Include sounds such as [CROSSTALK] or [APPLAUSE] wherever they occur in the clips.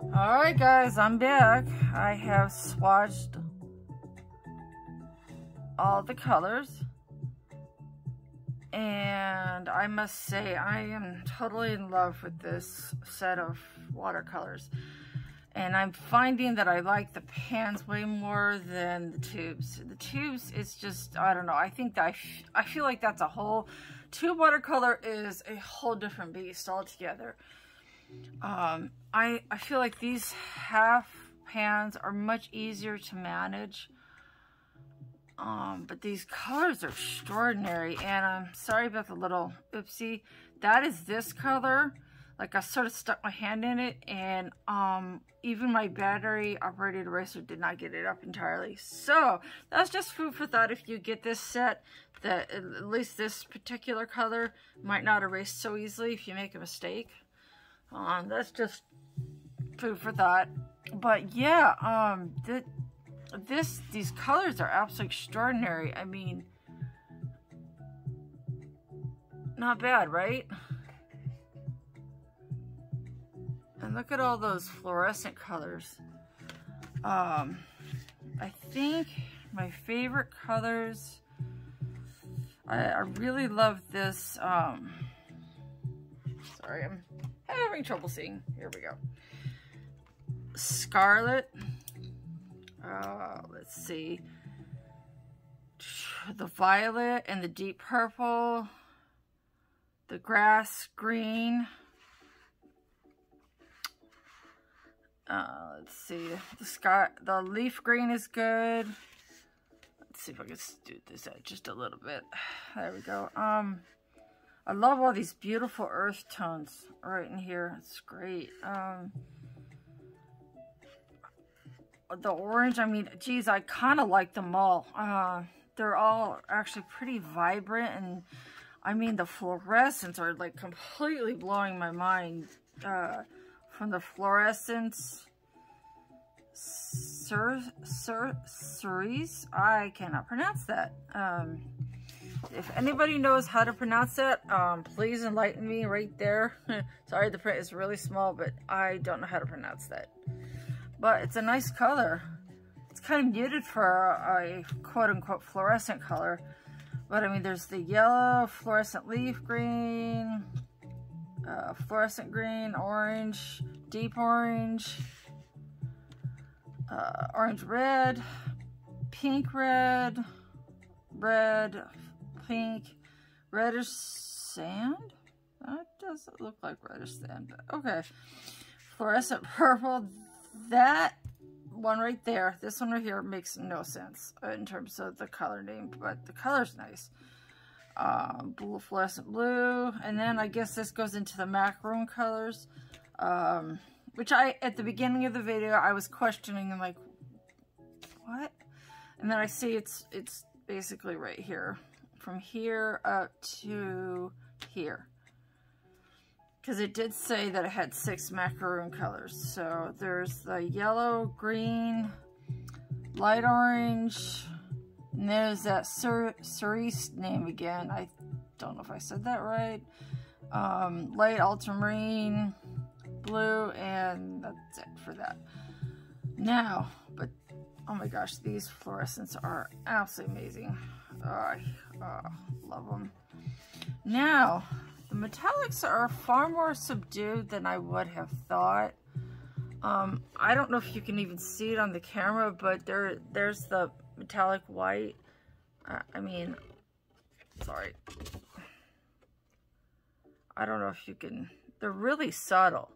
Alright guys, I'm back. I have swatched all the colors. And I must say, I am totally in love with this set of watercolors. And I'm finding that I like the pans way more than the tubes. The tubes, it's just, I don't know. I think I, I feel like that's a whole, tube watercolor is a whole different beast altogether. Um, I, I feel like these half pans are much easier to manage. Um, but these colors are extraordinary. And I'm sorry about the little oopsie. That is this color. Like I sort of stuck my hand in it and um, even my battery operated eraser did not get it up entirely. So that's just food for thought. If you get this set, that at least this particular color might not erase so easily if you make a mistake. Um, that's just food for thought. But yeah, um, the, this these colors are absolutely extraordinary. I mean, not bad, right? And look at all those fluorescent colors. Um, I think my favorite colors, I, I really love this, um, sorry, I'm having trouble seeing. Here we go. Scarlet. Uh, let's see. The violet and the deep purple. The grass green. Uh, let's see. The sky, the leaf green is good. Let's see if I can do this out just a little bit. There we go. Um, I love all these beautiful earth tones right in here. It's great. Um, the orange, I mean, geez, I kind of like them all. Uh, they're all actually pretty vibrant and I mean, the fluorescents are like completely blowing my mind. Uh, from the fluorescence cerise. I cannot pronounce that. Um, if anybody knows how to pronounce that, um, please enlighten me right there. [LAUGHS] Sorry, the print is really small, but I don't know how to pronounce that. But it's a nice color. It's kind of muted for a, a quote-unquote fluorescent color. But, I mean, there's the yellow, fluorescent leaf green, uh, fluorescent green, orange, deep orange, uh, orange red, pink red, red, pink, reddish sand. That doesn't look like reddish sand, but okay. Fluorescent purple. That one right there, this one right here makes no sense in terms of the color name, but the color's nice uh, blue, fluorescent blue. And then I guess this goes into the macaron colors. Um, which I, at the beginning of the video, I was questioning like, what? And then I see it's, it's basically right here. From here up to here. Because it did say that it had six macaroon colors. So there's the yellow, green, light orange, and there's that Cer cerise name again. I don't know if I said that right. Um, light ultramarine, blue, and that's it for that. Now, but oh my gosh, these fluorescents are absolutely amazing. I oh, love them. Now, the metallics are far more subdued than I would have thought. Um, I don't know if you can even see it on the camera, but there, there's the metallic white. I mean, sorry. I don't know if you can, they're really subtle.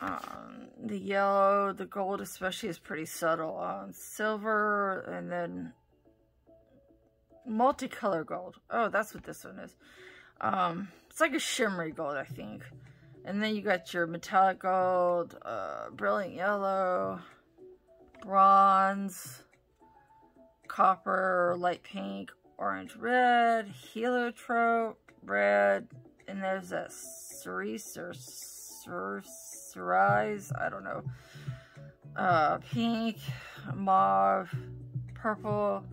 Um, the yellow, the gold especially is pretty subtle. Um, silver, and then multicolor gold. Oh, that's what this one is. Um, it's like a shimmery gold, I think. And then you got your metallic gold, uh, brilliant yellow, bronze, copper, light pink, orange red, heliotrope, red, and there's that cerise or cerise, I don't know, uh, pink, mauve, purple,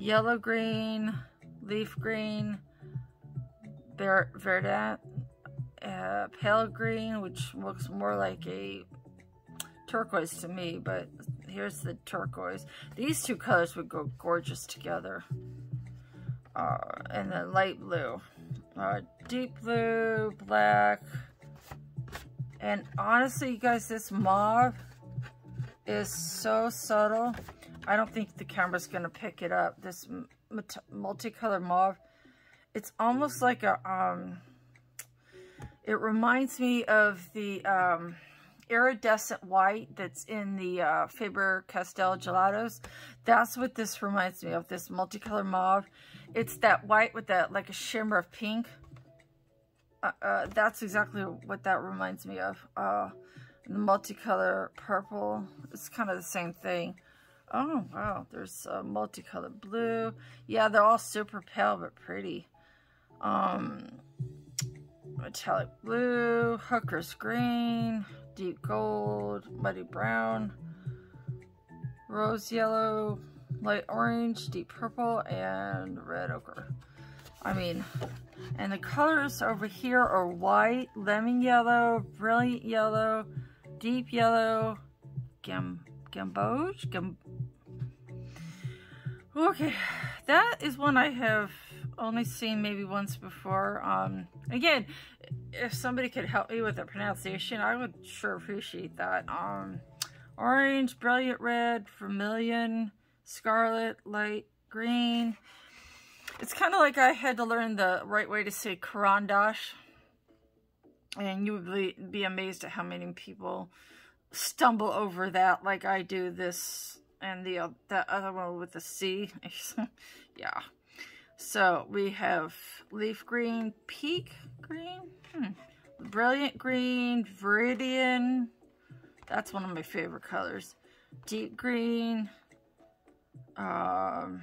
yellow green, leaf green, verdant, uh, pale green, which looks more like a turquoise to me, but here's the turquoise. These two colors would go gorgeous together. Uh, and then light blue. Uh, deep blue, black. And honestly, you guys, this mauve is so subtle. I don't think the camera's going to pick it up. This multicolored mauve. It's almost like a, um, it reminds me of the, um, iridescent white that's in the uh, Faber-Castell gelatos. That's what this reminds me of, this multicolored mauve. It's that white with that, like a shimmer of pink. Uh, uh, that's exactly what that reminds me of. Uh, the multicolor purple, it's kind of the same thing. Oh, wow, there's a multicolored blue. Yeah, they're all super pale but pretty. Um, metallic blue, hooker's green, deep gold, muddy brown, rose yellow, light orange, deep purple, and red ochre. I mean, and the colors over here are white, lemon yellow, brilliant yellow, deep yellow, gam gamboge, gam okay, that is one I have only seen maybe once before. Um, again, if somebody could help me with the pronunciation, I would sure appreciate that. Um, orange, brilliant red, vermilion, scarlet, light green. It's kind of like I had to learn the right way to say Caran d'Ache. And you would be amazed at how many people stumble over that like I do this and the, uh, the other one with the C. [LAUGHS] yeah. So we have leaf green, peak green, hmm. brilliant green, viridian. That's one of my favorite colors. Deep green, um,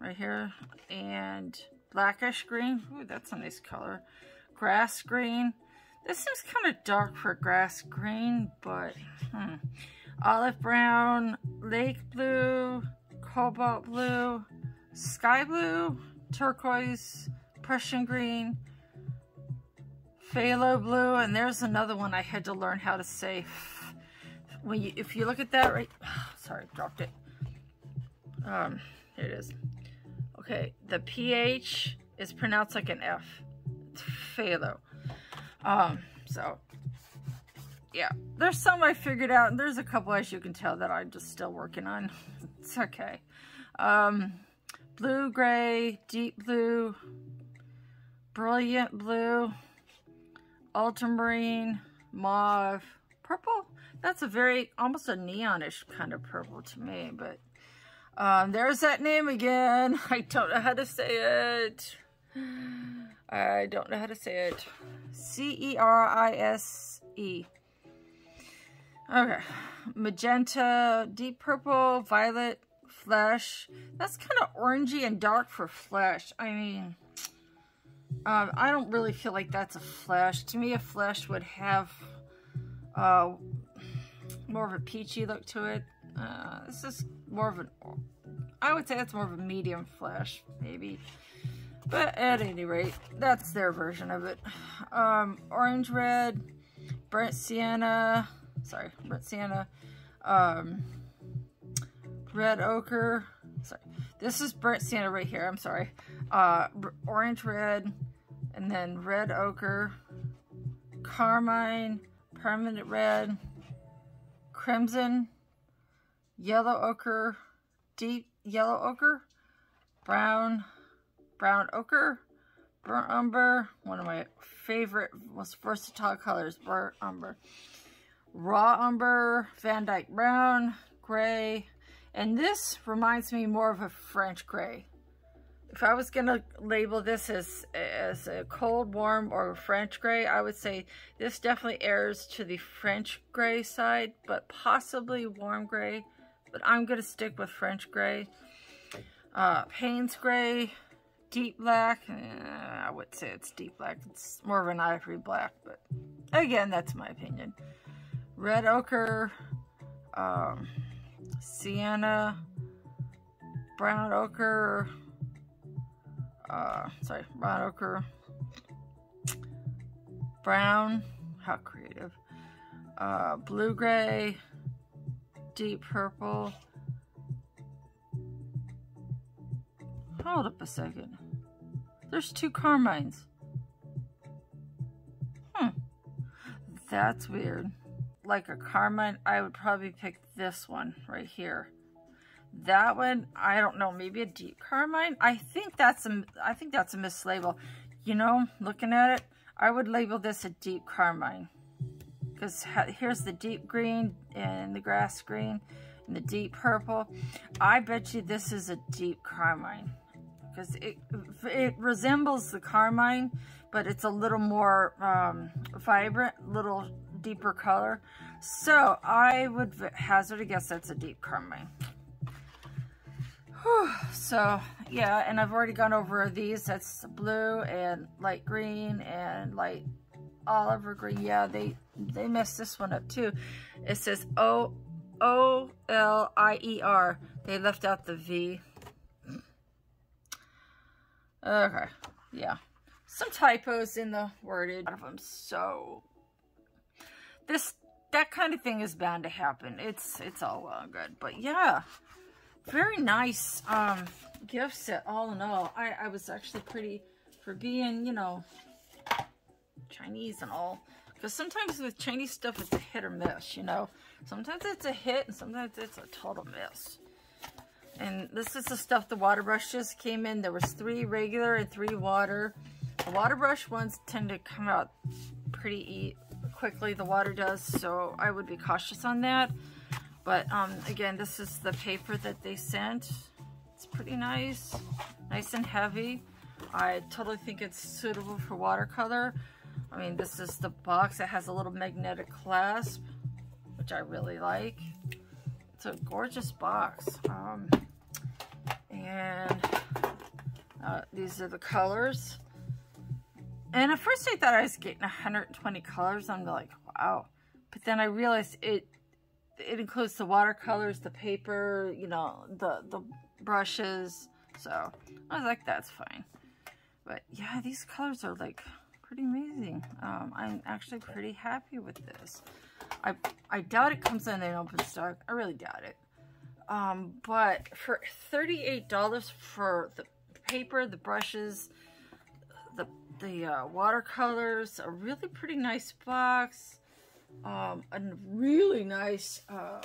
right here, and blackish green. Ooh, that's a nice color. Grass green. This seems kind of dark for grass green, but hmm. Olive brown, lake blue, cobalt blue, sky blue, turquoise, Prussian green, phthalo blue, and there's another one I had to learn how to say. When you, if you look at that right, [SIGHS] sorry, dropped it. Um, here it is. Okay, the pH is pronounced like an F. It's Phthalo. Um, so yeah, there's some I figured out, and there's a couple, as you can tell, that I'm just still working on. [LAUGHS] it's okay. Um, blue, gray, deep blue, brilliant blue, ultramarine, mauve, purple. That's a very, almost a neonish kind of purple to me, but um, there's that name again. [LAUGHS] I don't know how to say it. I don't know how to say it. C-E-R-I-S-E. -E. Okay. Magenta, deep purple, violet, flesh. That's kind of orangey and dark for flesh. I mean, um, I don't really feel like that's a flesh. To me, a flesh would have uh, more of a peachy look to it. Uh, this is more of an, I would say that's more of a medium flesh, maybe. But at any rate, that's their version of it. Um, orange red, burnt sienna, sorry, burnt sienna, um, red ochre. Sorry, this is burnt sienna right here. I'm sorry. Uh, orange red, and then red ochre, carmine, permanent red, crimson, yellow ochre, deep yellow ochre, brown, brown ochre, burnt umber, one of my favorite, most versatile colors, burnt umber, raw umber, Van Dyke brown, gray, and this reminds me more of a French gray. If I was going to label this as, as a cold, warm, or French gray, I would say this definitely errs to the French gray side, but possibly warm gray. But I'm going to stick with French gray. Uh, Payne's gray, deep black. Eh, I would say it's deep black. It's more of an ivory black, but again, that's my opinion. Red ochre, um, sienna, brown ochre, uh, sorry, brown ochre, brown, how creative, uh, blue gray, deep purple. Hold up a second. There's two carmines. Hmm. That's weird. Like a carmine, I would probably pick this one right here. That one, I don't know, maybe a deep carmine. I think that's a, I think that's a mislabel. You know, looking at it, I would label this a deep carmine. Because here's the deep green and the grass green and the deep purple. I bet you this is a deep carmine. Because it, it resembles the carmine, but it's a little more um, vibrant, little deeper color. So I would hazard a guess that's a deep carmine. So yeah, and I've already gone over these. That's blue and light green and light olive green. Yeah, they they messed this one up too. It says O O L I E R. They left out the V. Okay, yeah. Some typos in the worded of them. So this that kind of thing is bound to happen. It's it's all well and good, but yeah very nice um, gift set all in all. I, I was actually pretty, for being, you know, Chinese and all. Because sometimes with Chinese stuff, it's a hit or miss, you know. Sometimes it's a hit and sometimes it's a total miss. And this is the stuff the water brushes came in. There was three regular and three water. The water brush ones tend to come out pretty quickly. The water does, so I would be cautious on that. But um, again, this is the paper that they sent. It's pretty nice, nice and heavy. I totally think it's suitable for watercolor. I mean, this is the box. It has a little magnetic clasp, which I really like. It's a gorgeous box. Um, and uh, these are the colors. And at first I thought I was getting 120 colors. I'm like, wow. But then I realized it it includes the watercolors, the paper, you know, the, the brushes. So I was like, that's fine. But yeah, these colors are like pretty amazing. Um, I'm actually pretty happy with this. I, I doubt it comes in an open stock. I really doubt it. Um, but for $38 for the paper, the brushes, the, uh, watercolors, a really pretty nice box, um, a really nice uh,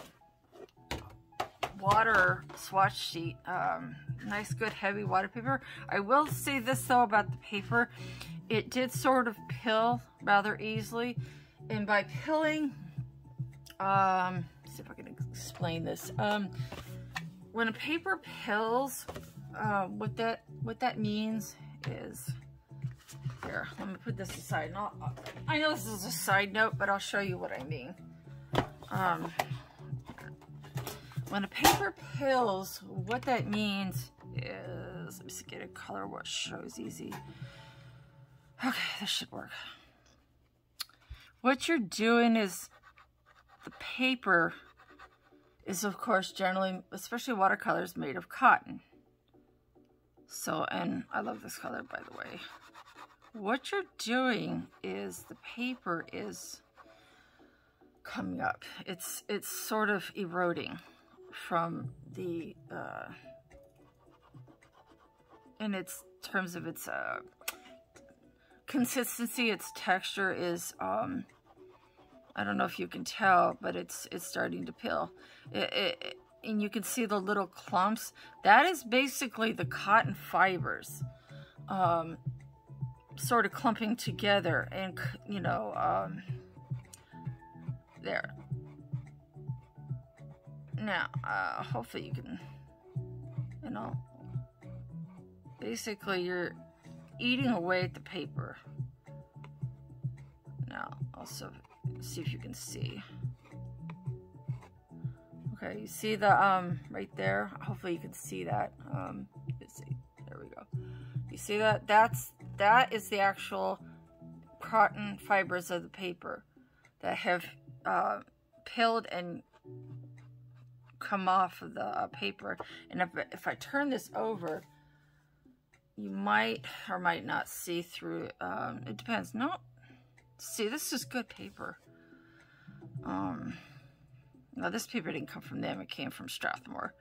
water swatch sheet. Um, nice, good, heavy water paper. I will say this, though, about the paper. It did sort of pill rather easily. And by pilling, um, see if I can explain this. Um, when a paper pills, uh, what that what that means is here, let me put this aside. I'll, I know this is a side note, but I'll show you what I mean. Um, when a paper pills, what that means is, let me get a color what shows easy. Okay, this should work. What you're doing is the paper is, of course, generally, especially watercolors, made of cotton. So, and I love this color, by the way what you're doing is the paper is coming up. It's it's sort of eroding from the uh, in its terms of its uh, consistency, its texture is um, I don't know if you can tell, but it's it's starting to peel. It, it, and you can see the little clumps. That is basically the cotton fibers. Um, sort of clumping together and, you know, um, there. Now, uh, hopefully you can, you know, basically you're eating away at the paper. Now, also see if you can see. Okay, you see the, um, right there? Hopefully you can see that. Um, see. There we go. You see that? That's that is the actual cotton fibers of the paper that have uh, and come off of the uh, paper. And if, if I turn this over, you might or might not see through. Um, it depends. No, See, this is good paper. Um, now this paper didn't come from them, it came from Strathmore.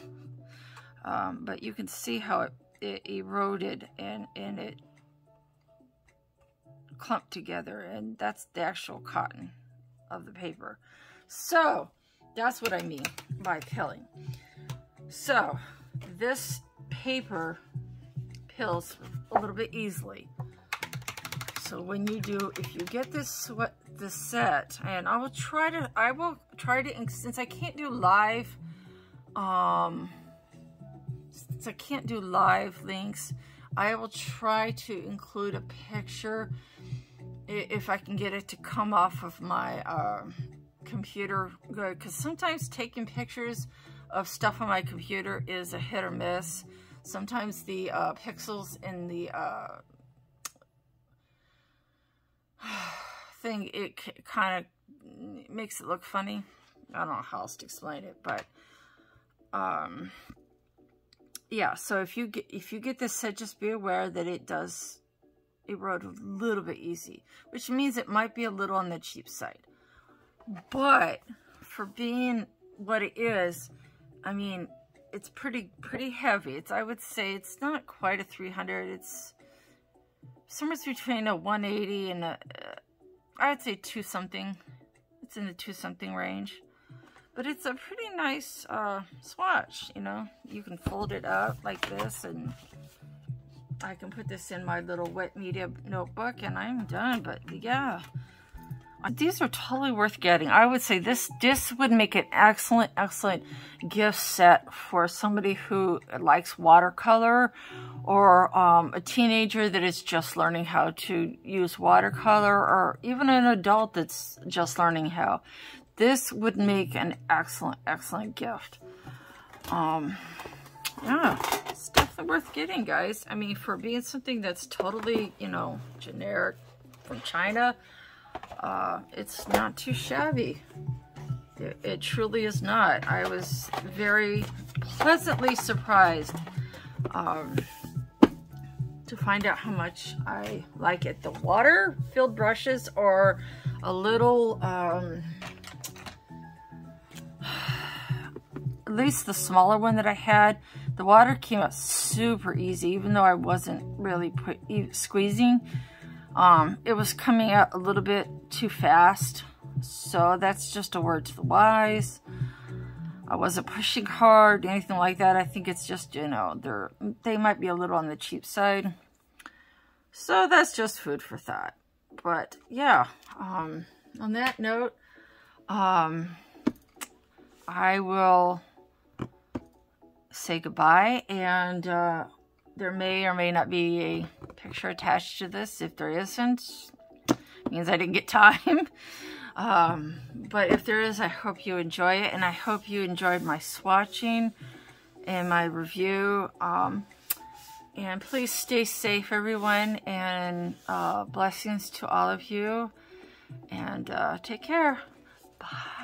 [LAUGHS] Um, but you can see how it, it eroded and, and it clumped together and that's the actual cotton of the paper. So that's what I mean by pilling. So this paper pills a little bit easily. So when you do, if you get this what this set, and I will try to, I will try to, since I can't do live, um, since I can't do live links, I will try to include a picture if I can get it to come off of my uh, computer good because sometimes taking pictures of stuff on my computer is a hit or miss. Sometimes the uh, pixels in the uh, [SIGHS] thing, it kind of makes it look funny. I don't know how else to explain it, but um, yeah. So if you get if you get this set, just be aware that it does erode a little bit easy, which means it might be a little on the cheap side. But for being what it is, I mean, it's pretty pretty heavy. It's I would say it's not quite a 300. It's somewhere between a 180 and a, uh, I'd say two something. It's in the two something range. But it's a pretty nice uh, swatch, you know. You can fold it up like this and I can put this in my little wet media notebook and I'm done. But yeah, uh, these are totally worth getting. I would say this, this would make an excellent, excellent gift set for somebody who likes watercolor or um, a teenager that is just learning how to use watercolor or even an adult that's just learning how. This would make an excellent, excellent gift. Um, yeah, worth getting, guys. I mean, for being something that's totally, you know, generic from China, uh, it's not too shabby. It, it truly is not. I was very pleasantly surprised um, to find out how much I like it. The water-filled brushes are a little... Um, [SIGHS] at least the smaller one that I had, the water came out super easy, even though I wasn't really put, squeezing. Um, it was coming out a little bit too fast. So that's just a word to the wise. I wasn't pushing hard, anything like that. I think it's just, you know, they're they might be a little on the cheap side. So that's just food for thought. But yeah, um, on that note, um, I will say goodbye. And uh, there may or may not be a picture attached to this. If there isn't, means I didn't get time. [LAUGHS] Um, but if there is, I hope you enjoy it. And I hope you enjoyed my swatching and my review. Um, and please stay safe, everyone. And uh, blessings to all of you. And uh, take care. Bye.